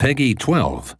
Peggy 12.